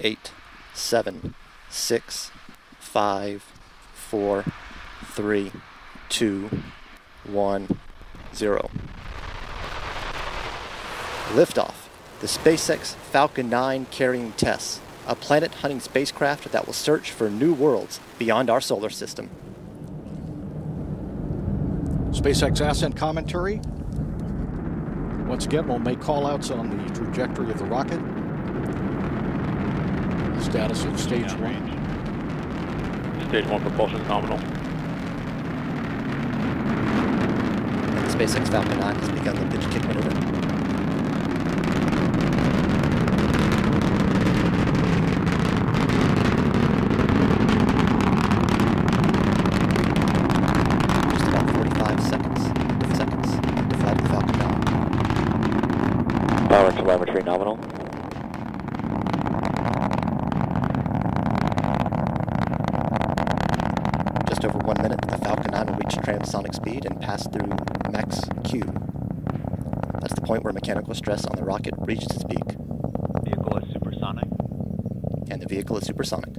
eight, seven, six, five, four, three, two, one, zero. Liftoff. The SpaceX Falcon 9 carrying Tess, a planet hunting spacecraft that will search for new worlds beyond our solar system. SpaceX ascent commentary. Once again, we'll make callouts on the trajectory of the rocket. Status of stage one. Stage one propulsion nominal. And the SpaceX Falcon 9 has begun the pitch kick maneuver. Just about 45 seconds, seconds to fly the Falcon 9. Power telemetry nominal. Just over one minute, the Falcon 9 will reach transonic speed and pass through max Q. That's the point where mechanical stress on the rocket reached its peak, Vehicle is supersonic. and the vehicle is supersonic.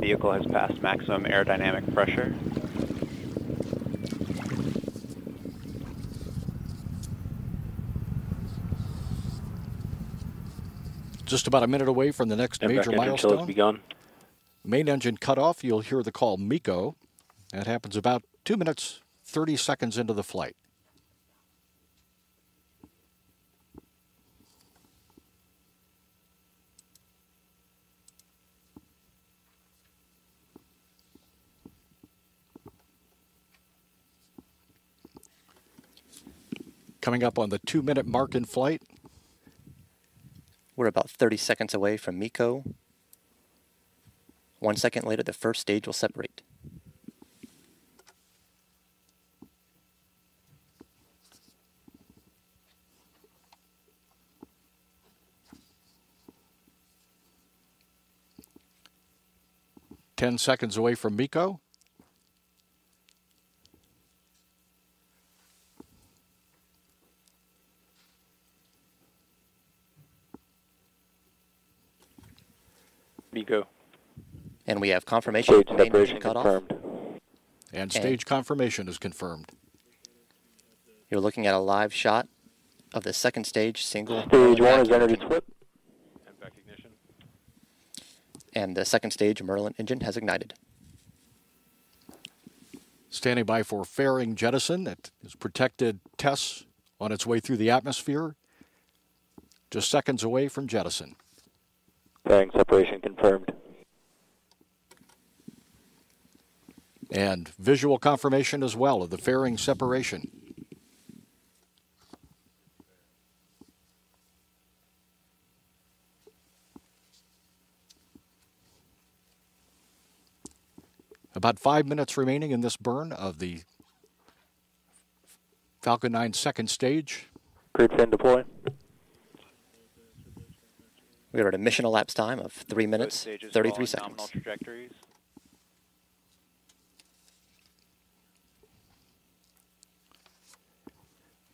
Vehicle has passed maximum aerodynamic pressure. Just about a minute away from the next major MVac engine chill has milestone. begun. Main engine cut off. You'll hear the call MECO. That happens about two minutes, 30 seconds into the flight. Coming up on the two minute mark in flight, We're about 30 seconds away from MECO. One second later, the first stage will separate. ten seconds away from MECO. Miko. And we have confirmation Stage main separation cut off. confirmed. And stage confirmation is confirmed. You're looking at a live shot of the second stage single. Stage one is vacuum energy engine. split. MVac ignition. And the second stage Merlin engine has ignited. Standing by for fairing jettison. It is protected Tess on its way through the atmosphere. Just seconds away from jettison. Fairing separation confirmed. And visual confirmation as well of the fairing separation. About five minutes remaining in this burn of the Falcon 9 second stage. Grid fin deploy. We are at a mission elapsed time of 3 minutes, 33 seconds.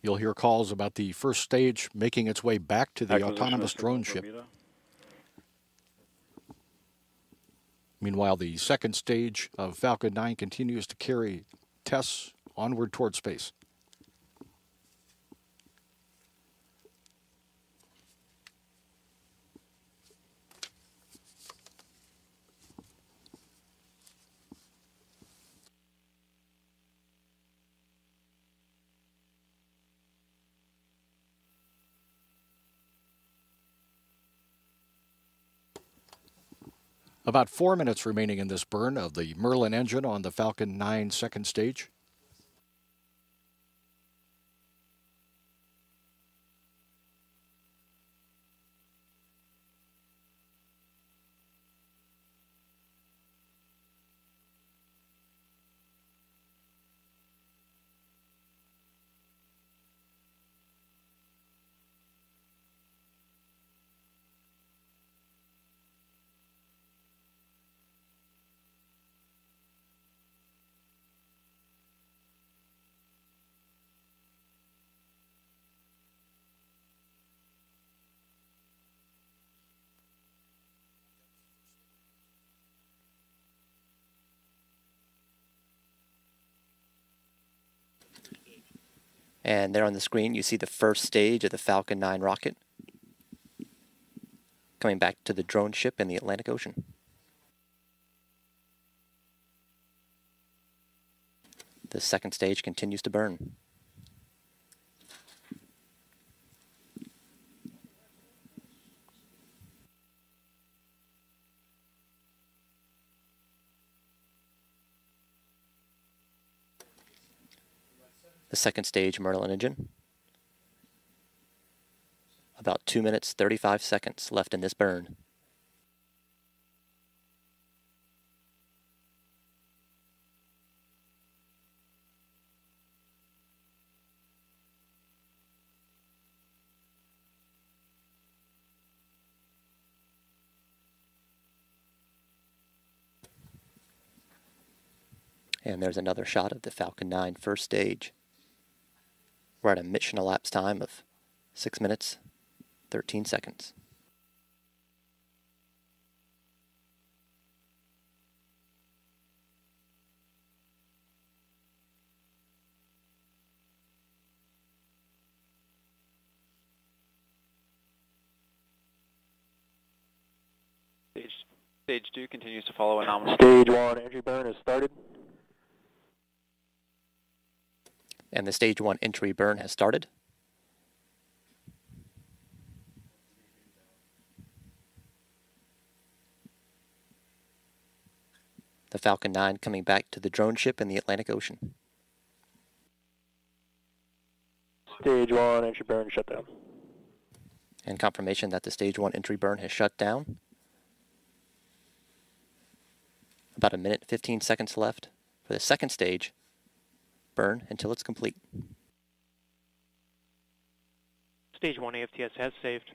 You'll hear calls about the first stage making its way back to the Acquisition autonomous drone ship. Bermuda. Meanwhile, the second stage of Falcon 9 continues to carry Tess onward toward space. About four minutes remaining in this burn of the Merlin engine on the Falcon 9 second stage. And there on the screen, you see the first stage of the Falcon 9 rocket coming back to the drone ship in the Atlantic Ocean. The second stage continues to burn. The second stage Merlin engine. About 2 minutes 35 seconds left in this burn. And there's another shot of the Falcon 9 first stage. We're at a mission elapsed time of 6 minutes 13 seconds. Stage, stage 2 continues to follow a nominal. Stage one entry burn has started. And the stage 1 entry burn has started. The Falcon 9 coming back to the drone ship in the Atlantic Ocean. Stage one entry burn shut down. And confirmation that the stage 1 entry burn has shut down. About a minute 15 seconds left for the second stage burn until it's complete. Stage 1 AFTS has saved.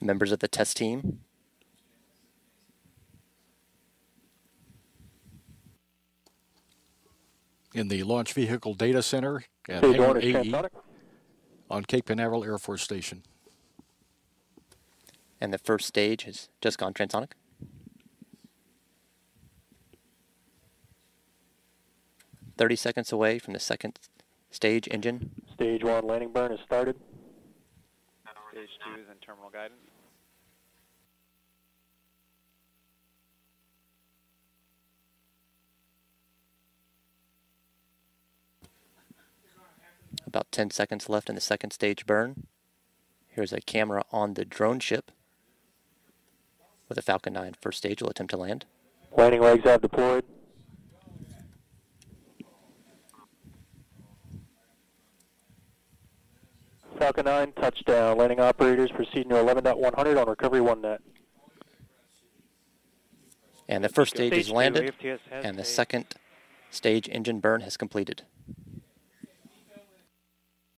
Members of the test team, In the Launch Vehicle Data Center at Stage one Hangar AE transonic. On Cape Canaveral Air Force Station. and the first stage has just gone transonic. Thirty seconds away from the second stage engine. Stage one landing burn has started. Stage 2 is in terminal guidance. About 10 seconds left in the second stage burn. Here's a camera on the drone ship with the Falcon 9 first stage will attempt to land. Landing legs have deployed. Falcon 9 touchdown. Landing operators proceeding to 11.100 on recovery 1 net. And the first stage Stage is landed, and the second stage engine burn has completed.